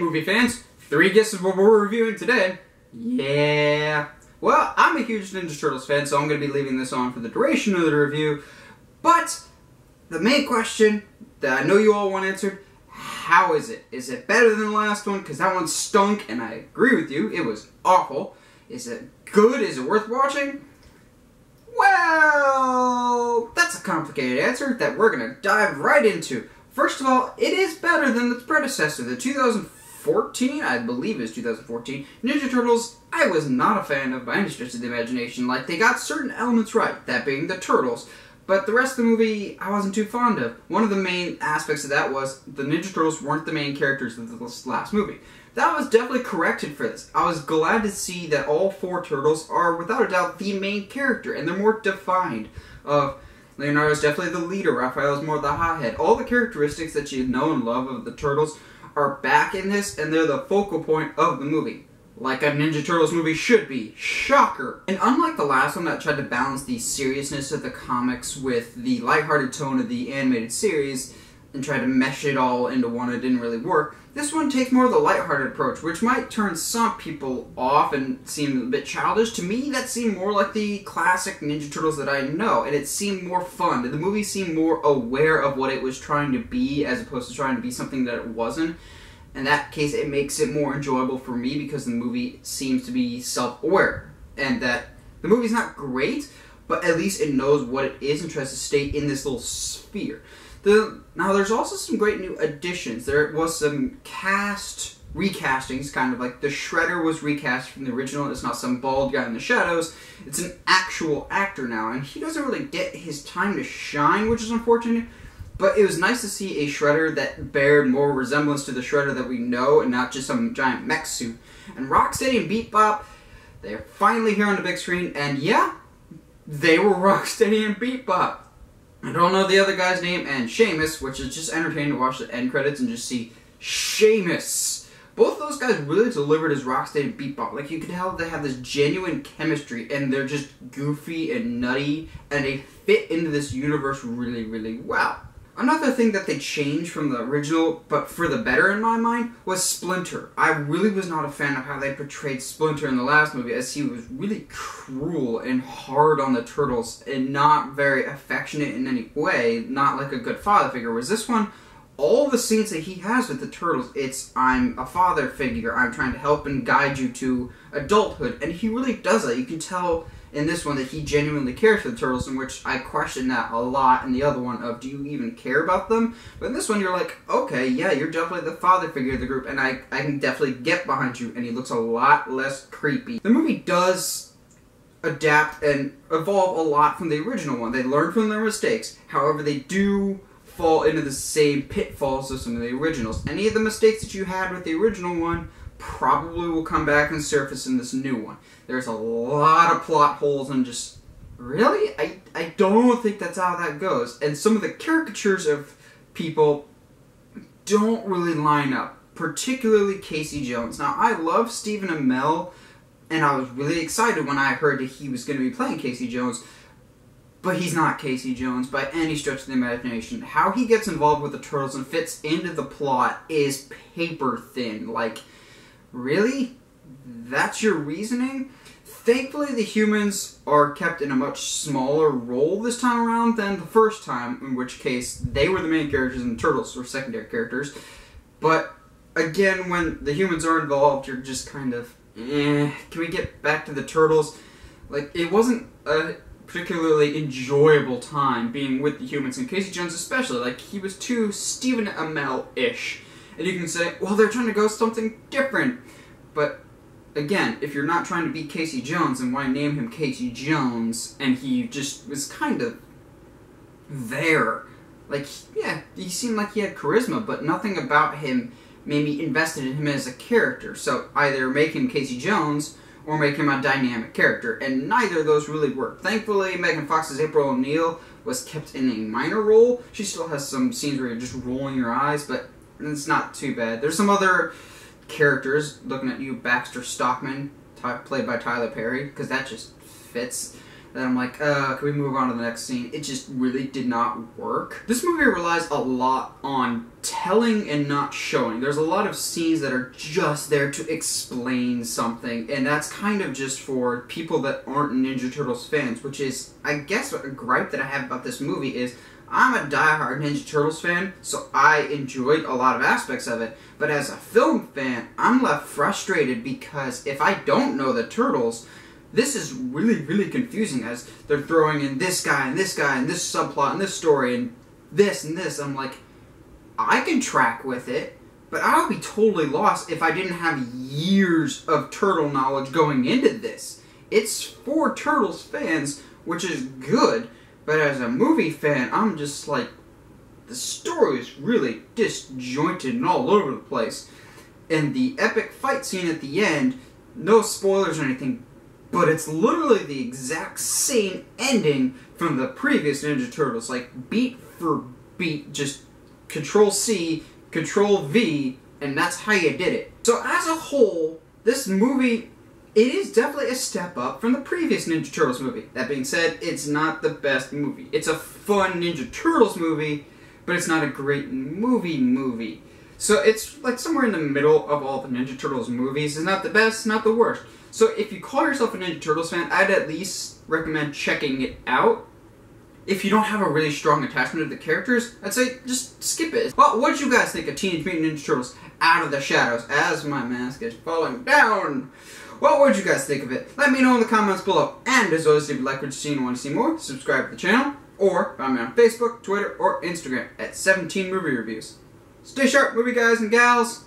movie fans, three guesses what we're reviewing today. Yeah. Well, I'm a huge Ninja Turtles fan, so I'm going to be leaving this on for the duration of the review. But the main question that I know you all want answered, how is it? Is it better than the last one? Because that one stunk, and I agree with you, it was awful. Is it good? Is it worth watching? Well, that's a complicated answer that we're going to dive right into. First of all, it is better than its predecessor, the 2014, I believe it was 2014, Ninja Turtles. I was not a fan of by any stretch of the imagination. Like, they got certain elements right, that being the turtles. But the rest of the movie, I wasn't too fond of. One of the main aspects of that was the Ninja Turtles weren't the main characters of this last movie. That was definitely corrected for this. I was glad to see that all four turtles are, without a doubt, the main character, and they're more defined. Of Leonardo's definitely the leader. Raphael's more the hothead. All the characteristics that you know and love of the Turtles are back in this, and they're the focal point of the movie. Like a Ninja Turtles movie should be. Shocker! And unlike the last one that tried to balance the seriousness of the comics with the lighthearted tone of the animated series, and tried to mesh it all into one, it didn't really work. This one takes more of the lighthearted approach, which might turn some people off and seem a bit childish. To me, that seemed more like the classic Ninja Turtles that I know, and it seemed more fun. The movie seemed more aware of what it was trying to be as opposed to trying to be something that it wasn't. In that case, it makes it more enjoyable for me because the movie seems to be self-aware, and that the movie's not great, but at least it knows what it is and tries to stay in this little sphere. The, now, there's also some great new additions. There was some cast recastings, kind of like the Shredder was recast from the original. It's not some bald guy in the shadows. It's an actual actor now, and he doesn't really get his time to shine, which is unfortunate. But it was nice to see a Shredder that bared more resemblance to the Shredder that we know, and not just some giant mech suit. And Rocksteady and Bebop, they're finally here on the big screen, and yeah, they were Rocksteady and Bebop. I don't know the other guy's name, and Sheamus, which is just entertaining to watch the end credits and just see Sheamus. Both those guys really delivered as Rocksteady Bebop. Like, you can tell they have this genuine chemistry, and they're just goofy and nutty, and they fit into this universe really, really well. Another thing that they changed from the original, but for the better in my mind, was Splinter. I really was not a fan of how they portrayed Splinter in the last movie, as he was really cruel and hard on the turtles and not very affectionate in any way, not like a good father figure. Was this one, all the scenes that he has with the turtles, it's I'm a father figure, I'm trying to help and guide you to adulthood, and he really does that. You can tell in this one that he genuinely cares for the turtles, in which I question that a lot in the other one of do you even care about them? But in this one, you're like, okay, yeah, you're definitely the father figure of the group, and I, I can definitely get behind you, and he looks a lot less creepy. The movie does adapt and evolve a lot from the original one. They learn from their mistakes. However, they do fall into the same pitfalls of some of the originals. Any of the mistakes that you had with the original one probably will come back and surface in this new one. There's a lot of plot holes and just really I I don't think that's how that goes. And some of the caricatures of people don't really line up, particularly Casey Jones. Now I love Stephen Amell and I was really excited when I heard that he was going to be playing Casey Jones. But he's not Casey Jones by any stretch of the imagination. How he gets involved with the Turtles and fits into the plot is paper thin. Like, really? That's your reasoning? Thankfully, the humans are kept in a much smaller role this time around than the first time, in which case they were the main characters and the turtles were secondary characters. But again, when the humans are involved, you're just kind of, eh. Can we get back to the turtles? Like, it wasn't a particularly enjoyable time being with the humans, and Casey Jones especially. Like, he was too Stephen Amell ish. And you can say, well, they're trying to go something different. But again, if you're not trying to be Casey Jones, then why name him Casey Jones? And he just was kind of there. Like, yeah, he seemed like he had charisma, but nothing about him made me invested in him as a character. So either make him Casey Jones or make him a dynamic character, and neither of those really worked. Thankfully, Megan Fox's April O'Neil was kept in a minor role. She still has some scenes where you're just rolling your eyes, but it's not too bad. There's some other characters looking at you, Baxter Stockman, played by Tyler Perry, because that just fits. that I'm like, uh, can we move on to the next scene? It just really did not work. This movie relies a lot on telling and not showing. There's a lot of scenes that are just there to explain something, and that's kind of just for people that aren't Ninja Turtles fans, which is, I guess, a gripe that I have about this movie is I'm a diehard Ninja Turtles fan, so I enjoyed a lot of aspects of it. But as a film fan, I'm left frustrated because if I don't know the Turtles, this is really, really confusing as they're throwing in this guy and this guy and this subplot and this story and this and this. I'm like, I can track with it, but I would be totally lost if I didn't have years of turtle knowledge going into this. It's for Turtles fans, which is good but as a movie fan, I'm just like, the story is really disjointed and all over the place. And the epic fight scene at the end, no spoilers or anything, but it's literally the exact same ending from the previous Ninja Turtles, like beat for beat, just Control C, Control V, and that's how you did it. So as a whole, this movie it is definitely a step up from the previous Ninja Turtles movie. That being said, it's not the best movie. It's a fun Ninja Turtles movie, but it's not a great movie movie. So it's like somewhere in the middle of all the Ninja Turtles movies. It's not the best, not the worst. So if you call yourself a Ninja Turtles fan, I'd at least recommend checking it out. If you don't have a really strong attachment to the characters, I'd say just skip it. Well, what did you guys think of Teenage Mutant Ninja Turtles Out of the Shadows as my mask is falling down? What would you guys think of it? Let me know in the comments below. And as always, if you like what you see and want to see more, subscribe to the channel. Or find me on Facebook, Twitter, or Instagram at 17 Movie Reviews. Stay sharp, movie guys and gals.